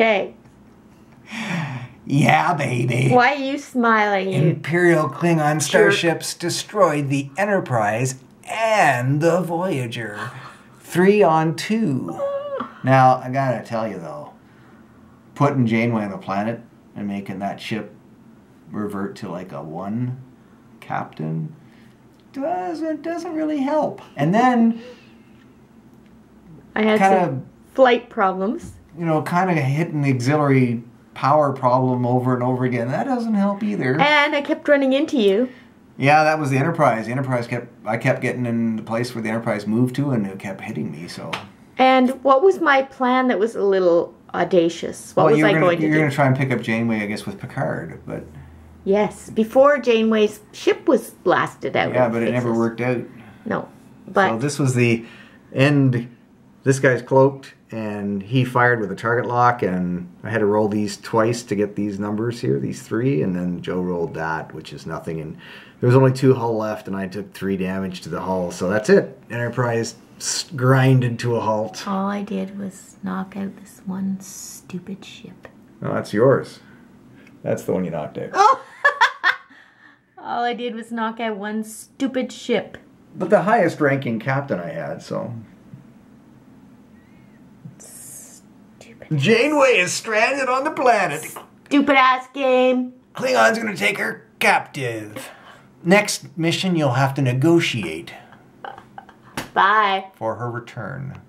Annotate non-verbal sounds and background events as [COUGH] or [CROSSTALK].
Okay. Yeah, baby. Why are you smiling? You Imperial Klingon starships destroyed the Enterprise and the Voyager. Three on two. Now, I gotta tell you though, putting Janeway on a planet and making that ship revert to like a one captain doesn't doesn't really help. And then I had some of flight problems. You know, kind of hitting the auxiliary power problem over and over again. That doesn't help either. And I kept running into you. Yeah, that was the Enterprise. The Enterprise kept I kept getting in the place where the Enterprise moved to, and it kept hitting me. So And what was my plan that was a little audacious? What well, was you're I gonna, going to you're do? gonna try and pick up Janeway, I guess, with Picard. But Yes, before Janeway's ship was blasted out. yeah, but it never worked out. No, but so but this was the end. This guy's cloaked, and he fired with a target lock, and I had to roll these twice to get these numbers here, these three, and then Joe rolled that, which is nothing. And there was only two hull left, and I took three damage to the hull. So that's it. Enterprise grinded to a halt. all I did was knock out this one stupid ship. Oh, that's yours. That's the one you knocked out. oh! [LAUGHS] All I did was knock out one stupid ship. But the highest ranking captain I had, so. Stupid, Janeway is stranded on the planet. stupid ass game. Klingon's gonna take her captive. Next mission, you'll have to negotiate Bye. for her return.